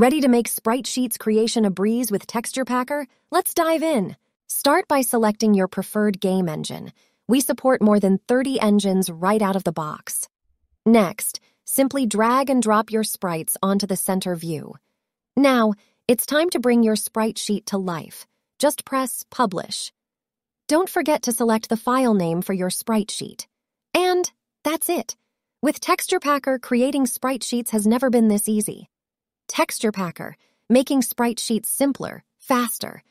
Ready to make Sprite Sheets creation a breeze with TexturePacker? Let's dive in. Start by selecting your preferred game engine. We support more than 30 engines right out of the box. Next, simply drag and drop your sprites onto the center view. Now, it's time to bring your sprite sheet to life. Just press Publish. Don't forget to select the file name for your sprite sheet. And that's it. With TexturePacker, creating sprite sheets has never been this easy. TexturePacker, making sprite sheets simpler, faster,